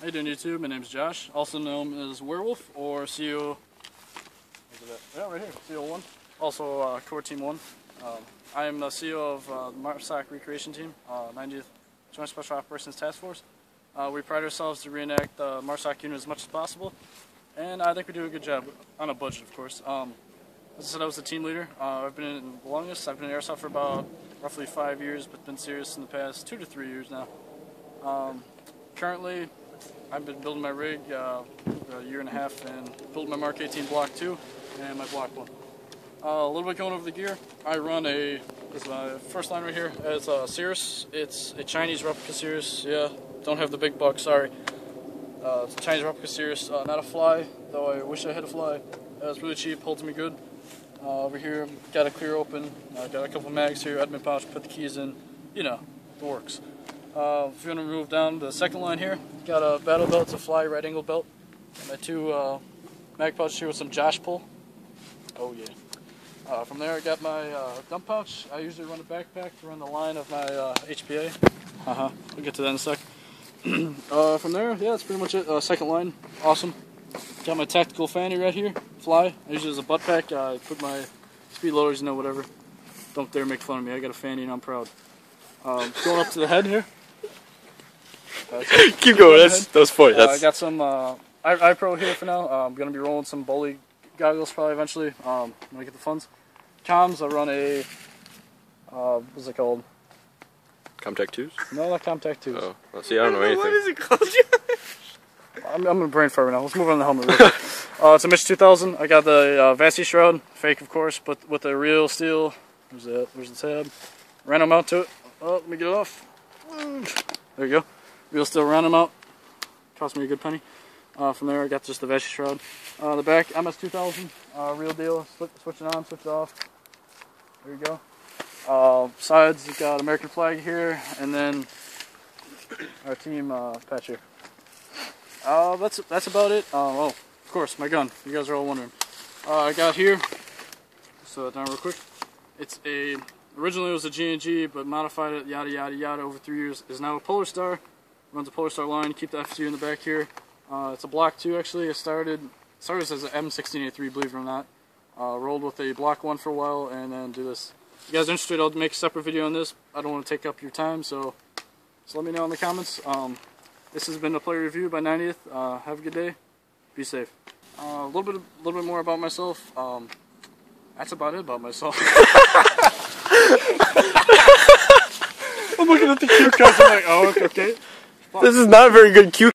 How you doing YouTube? My name's Josh, also known as Werewolf or CO. Yeah, right here, CO1. Also uh, Core Team 1. Um, I am the CEO of uh, the MARSOC Recreation Team, uh, 90th Joint Special Operations Task Force. Uh, we pride ourselves to reenact the MARSOC unit as much as possible, and I think we do a good job on a budget, of course. Um, as I said, I was the team leader. Uh, I've been in the longest. I've been in Airsoft for about roughly five years, but been serious in the past two to three years now. Um, currently, I've been building my rig uh, a year and a half and building my Mark 18 Block 2 and my Block 1. Uh, a little bit going over the gear. I run a, this is my first line right here, it's a CIRAS. It's a Chinese replica CIRAS. Yeah, don't have the big buck, sorry. Uh, it's a Chinese replica CIRAS, uh, not a fly, though I wish I had a fly. Uh, it's really cheap, holds me good. Uh, over here, got a clear open, got a couple mags here, admin pouch, put the keys in, you know, it works. Uh, if you want to move down the second line here, got a battle belt, a fly right angle belt. My two uh, mag pouches here with some Josh pull. Oh yeah. Uh, from there, I got my uh, dump pouch. I usually run a backpack to run the line of my uh, HPA. Uh huh. We'll get to that in a sec. uh, from there, yeah, that's pretty much it. Uh, second line, awesome. Got my tactical fanny right here, fly. I use it as a butt pack. I put my speed loaders, you know, whatever. Don't dare make fun of me. I got a fanny and I'm proud. Um, going up to the head here. Keep going. That's that was funny. uh, I got some uh, I, iPro here for now. Uh, I'm gonna be rolling some Bollé goggles probably eventually um, when I get the funds. Comms, I run a uh, what's it called? Comtech twos. No, not Comtac 2. Oh, well, see, I don't know anything. What is it called? I'm, I'm gonna brain fart right now. Let's move on to the helmet. Real quick. uh, it's a MICH 2000. I got the uh, Vasi shroud, fake of course, but with the real steel. Where's that? Where's the tab? Random mount to it. Oh, let me get it off. There you go. Real steel them mount. Cost me a good penny. Uh, from there, I got just the Vasi shroud. Uh, the back MS 2000, uh, real deal. Slip, switch it on, switch it off. There you go. Uh, sides, you got American flag here, and then our team uh, patch here. Uh, that's that's about it. Uh, oh, of course, my gun. You guys are all wondering. I got here. So down real quick. It's a originally it was a G&G, but modified it. Yada yada yada. Over three years is now a Polar Star. Runs a Polar Star line. Keep the FCU in the back here. Uh, it's a Block Two actually. It started started as an M16A3, believe it or not. Uh, rolled with a Block One for a while, and then do this. If you guys are interested, I'll make a separate video on this. I don't want to take up your time, so so let me know in the comments. Um, this has been a player review by 90th. Uh, have a good day. Be safe. Uh, a little bit, a little bit more about myself. Um, that's about it about myself. I'm looking at the cue cards. I'm like, oh, okay. This is not a very good cue